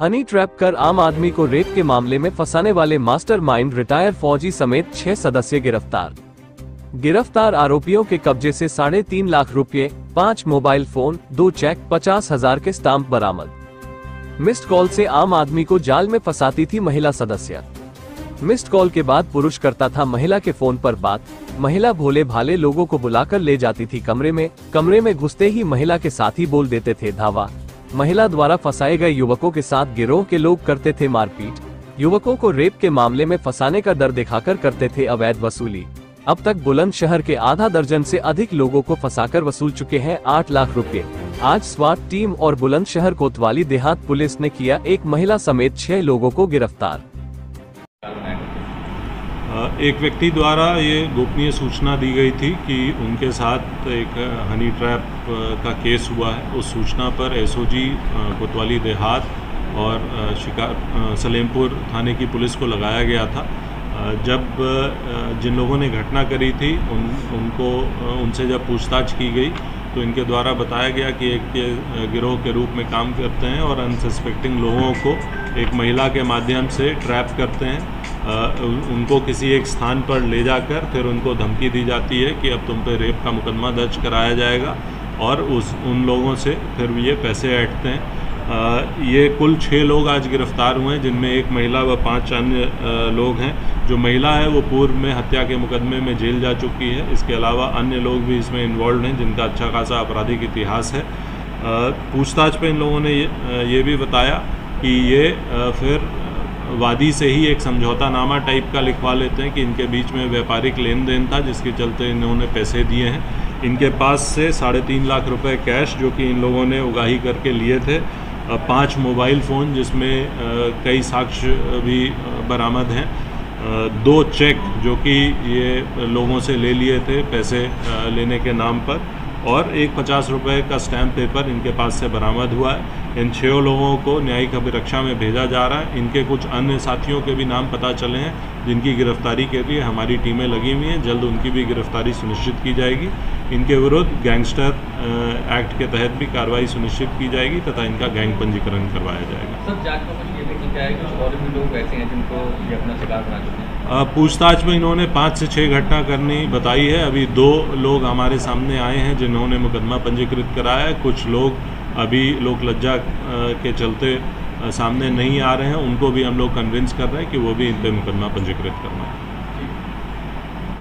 Honey trap कर आम आदमी को रेप के मामले में फंसाने वाले मास्टरमाइंड रिटायर फौजी समेत छह सदस्य गिरफ़्तार। गिरफ़्तार आरोपियों के कब्जे से साढ़े तीन लाख रुपए, पाँच मोबाइल फ़ोन दो चेक पचास हज़ार के स्टाम्प बरामद। मिस्ड कॉल से आम आदमी को जाल में फंसाती थी महिला सदस्य। मिस्ड कॉल के बाद पुरुष करता था महिला के फ़ोन पर बात। महिला भोले भाले लोगों को बुलाकर ले जाती थी कमरे में कमरे में घुसते ही महिला के साथी बोल देते थे धावा। महिला द्वारा फंसाए गए युवकों के साथ गिरोह के लोग करते थे मारपीट। युवकों को रेप के मामले में फंसाने का डर दिखाकर करते थे अवैध वसूली। अब तक बुलंदशहर के आधा दर्जन से अधिक लोगों को फंसाकर वसूल चुके हैं आठ लाख रुपए आज स्वाट टीम और बुलंदशहर कोतवाली देहात पुलिस ने किया एक महिला समेत छह लोगों को गिरफ़्तार। एक व्यक्ति द्वारा ये गोपनीय सूचना दी गई थी कि उनके साथ एक हनी ट्रैप का केस हुआ है। उस सूचना पर एसओजी कोतवाली देहात और शिकार सलेमपुर थाने की पुलिस को लगाया गया था। जब जिन लोगों ने घटना करी थी, उन, उनको उनसे जब पूछताछ की गई तो इनके द्वारा बताया गया कि एक गिरोह के रूप में काम करते हैं और अनसस्पेक्टिंग लोगों को एक महिला के माध्यम से ट्रैप करते हैं। उनको किसी एक स्थान पर ले जाकर फिर उनको धमकी दी जाती है कि अब तुम पे रेप का मुकदमा दर्ज कराया जाएगा और उस उन लोगों से फिर ये पैसे ऐंठते हैं। आ, ये कुल छः लोग आज गिरफ़्तार हुए हैं जिनमें एक महिला व पाँच अन्य लोग हैं। जो महिला है वो पूर्व में हत्या के मुकदमे में जेल जा चुकी है। इसके अलावा अन्य लोग भी इसमें इन्वॉल्व हैं जिनका अच्छा खासा आपराधिक इतिहास है। पूछताछ पे इन लोगों ने ये, ये भी बताया कि ये फिर वादी से ही एक समझौता नामा टाइप का लिखवा लेते हैं कि इनके बीच में व्यापारिक लेन देन था, जिसके चलते इन्होंने पैसे दिए हैं। इनके पास से साढ़े तीन लाख रुपए कैश जो कि इन लोगों ने उगाही करके लिए थे। पाँच मोबाइल फ़ोन जिसमें कई साक्ष्य भी बरामद हैं। दो चेक जो कि ये लोगों से ले लिए थे पैसे लेने के नाम पर। और एक पचास रुपये का स्टैम्प पेपर इनके पास से बरामद हुआ है। इन छः लोगों को न्यायिक अभिरक्षा में भेजा जा रहा है। इनके कुछ अन्य साथियों के भी नाम पता चले हैं, जिनकी गिरफ्तारी के लिए हमारी टीमें लगी हुई हैं। जल्द उनकी भी गिरफ्तारी सुनिश्चित की जाएगी। इनके विरुद्ध गैंगस्टर एक्ट के तहत भी कार्रवाई सुनिश्चित की जाएगी तथा इनका गैंग पंजीकरण करवाया जाएगा। पूछताछ में इन्होंने पाँच से छः घटना करनी बताई है। अभी दो लोग हमारे सामने आए हैं जिन्होंने मुकदमा पंजीकृत कराया है। कुछ लोग अभी लोक लज्जा के चलते सामने नहीं आ रहे हैं। उनको भी हम लोग कन्विंस कर रहे हैं कि वो भी इन पर मुकदमा पंजीकृत करना